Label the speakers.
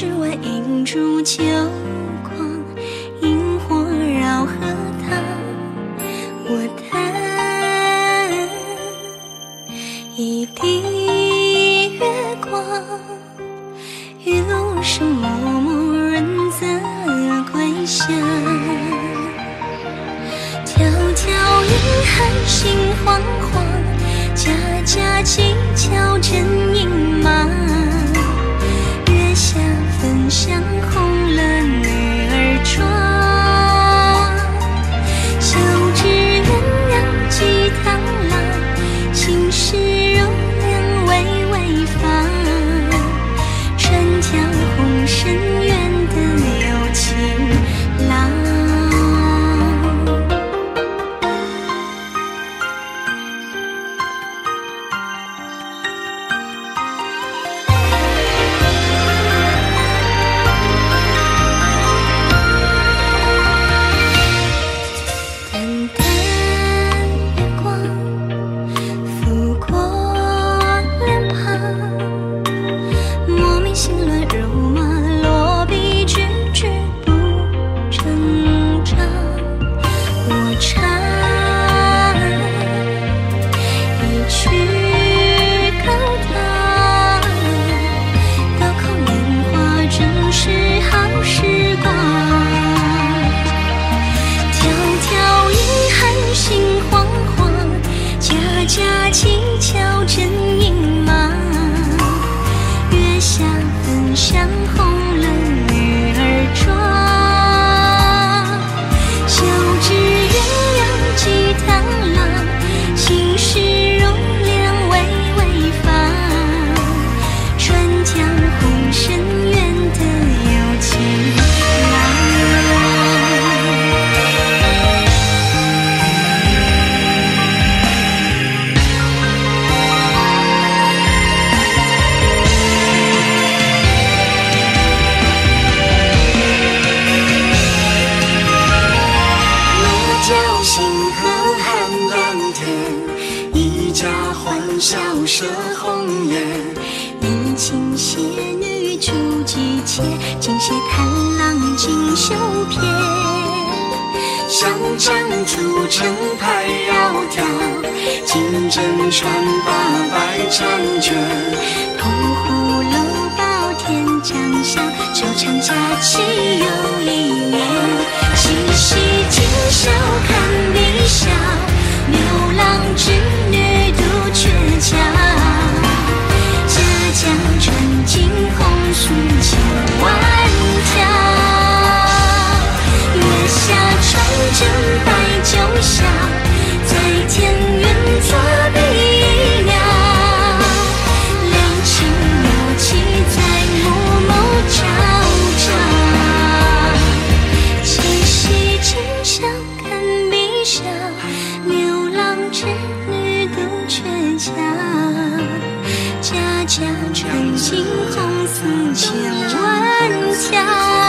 Speaker 1: 是为映烛秋光，萤火绕荷塘。我叹一地月光，雨露上默默忍着归乡，迢迢银汉心惶惶，家家乞巧针。七巧真阴麻月下焚香红舍红颜。年轻仙女初寄前，今夕探郎锦绣篇。小张初成太窈窕，金针穿八百婵娟。铜壶漏报天将晓，秋蝉佳期又一年。七夕今宵看。家传锦红丝千万家。